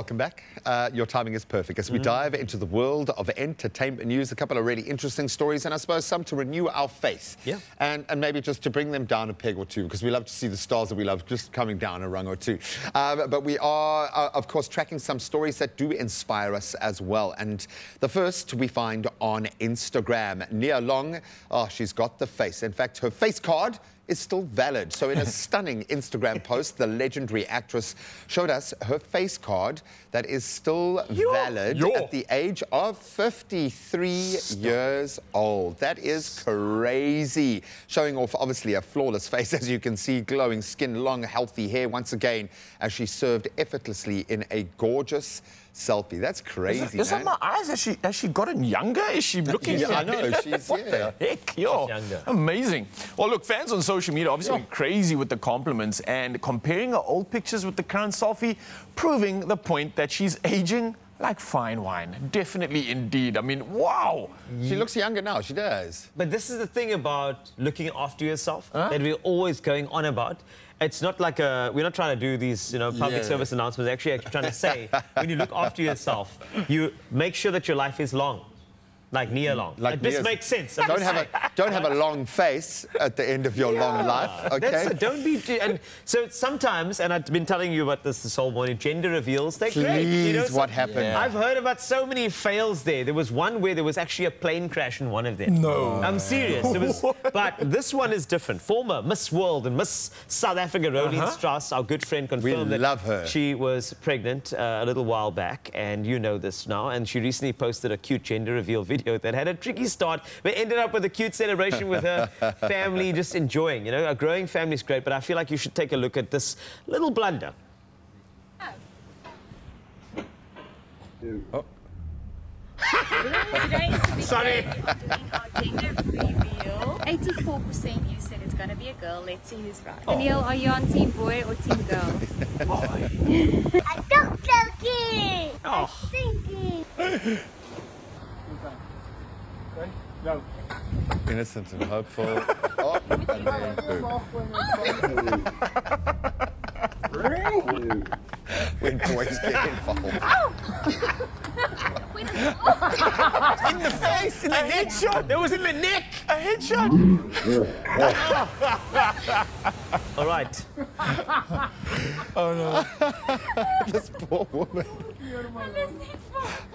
Welcome back. Uh, your timing is perfect as we Mm. dive into the world of entertainment news. A couple of really interesting stories, and I suppose some to renew our faith. Yeah. And, and maybe just to bring them down a peg or two, because we love to see the stars that we love just coming down a rung or two. Uh, but we are, uh, of course, tracking some stories that do inspire us as well. And the first we find on Instagram. Nia Long, oh, she's got the face. In fact, her face card is still valid. So in a stunning Instagram post, the legendary actress showed us her face card that is still valid Yo. at the age of 53 years old. That is crazy. Showing off obviously a flawless face, as you can see, glowing skin, long, healthy hair once again, as she served effortlessly in a gorgeous selfie. That's crazy, Is that man. my eyes? Has she, has she gotten younger? Is she looking Yeah, I know, she's- what yeah. the heck? Yo, younger. amazing. Well, look, fans on social media obviously went crazy with the compliments and comparing her old pictures with the current selfie, proving the point that she's aging like fine wine. Definitely, indeed. I mean, wow. She looks younger now, she does. But this is the thing about looking after yourself that we're always going on about. It's not like a, we're not trying to do these, you know, public Yeah. service announcements. Actually, actually trying to say when you look after yourself, you make sure that your life is long, like near long. Like, this Nia's- makes sense. I'm Don't have saying. a don't have a long face at the end of your long life. Okay. That's it. Don't be. And so sometimes, and I've been telling you about this this whole morning. Gender reveals, they're great. You know, Please, what some- happened? Yeah. I've heard about so many fails there. There was one where there was actually a plane crash in one of them. No. I'm serious. It was, but this one is different. Former Miss World and Miss South Africa, Rolene Strauss, our good friend, confirmed that love her. she was pregnant uh, a little while back, and you know this now. And she recently posted a cute gender reveal video that had a tricky start, but ended up with a cute celebration with her family, just enjoying. You know, a growing family is great, but I feel like you should take a look at this little blunder. Today is the Sorry. day of doing our gender reveal. 84% you said it's gonna be a girl. Let's see who's right. Oh. Danielle, are you on team boy or team girl? I don't like it. Oh. Thinking. Innocent and hopeful. Oh, and then boom. when boys get involved. In the face, in the headshot. That was in the neck. A headshot. All right. Oh no. this poor woman.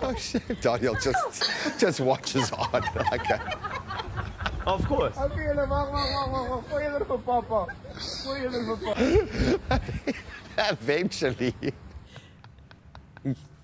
Oh shit. Daniel just just watches on. Okay. Of course. Eventually.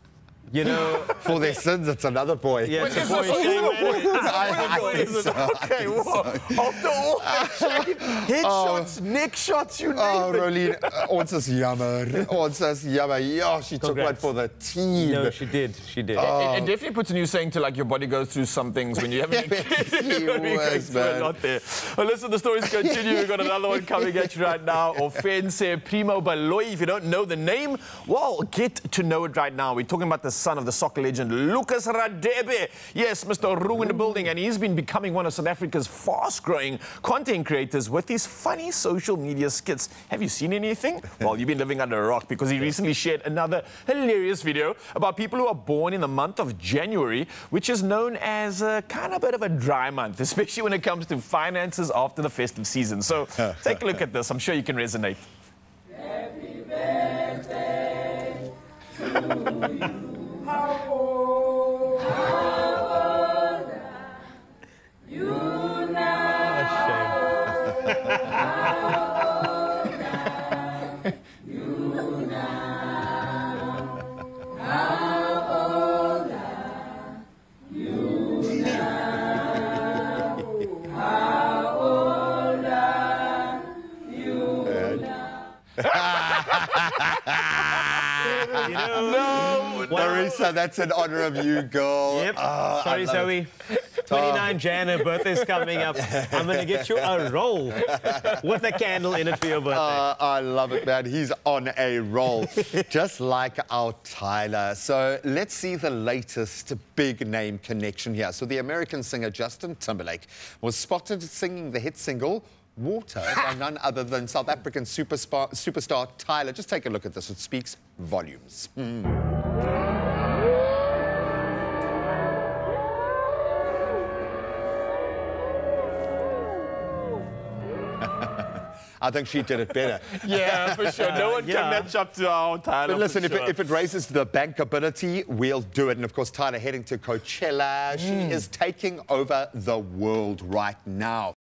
You know, For their sins, it's another boy. yeah, it's a boy this a shame, little man. boy? Is this a I- I boy? think Is it- Okay, think whoa. After all that shade, headshots, neck shots, you know. Oh, name it. Rolene, uh, ons is jammer. Ons is jammer. Yeah, she took one for the team. No, she did. She did. It, it definitely puts a new saying to like your body goes through some things when you have a kid. He You're was, man. lot there. Well, listen, the stories continue. We've got another one coming at you right now. Ofentse Primo Baloy. If you don't know the name, well, get to know it right now. We're talking about the son of the soccer legend, Lucas Radebe. Yes, Mr. Ru in the building, and he's been becoming one of South Africa's fast-growing content creators with his funny social media skits. Have you seen anything? Well, you've been living under a rock because he recently shared another hilarious video about people who are born in the month of January, which is known as a kind of bit of a dry month, especially when it comes to finances after the festive season. So take a look at this. I'm sure you can resonate. Know, Marisa, that's in honor of you, girl. Yep. Ah, Sorry, Zoe. 29 Jan, her birthday's coming up. I'm going to get you a roll with a candle in it for your birthday. Uh, I love it, man. He's on a roll, just like our Tyla. So let's see the latest big name connection here. So the American singer Justin Timberlake was spotted singing the hit single Water by none other than South African superstar, superstar Tyla. Just take a look at this. It speaks volumes. Hmm. I think she did it better. Yeah, for sure. No one Yeah. can match up to our Tyla. But listen, if, sure. it, if it raises the bankability, we'll do it. And of course, Tyla heading to Coachella. She is taking over the world right now.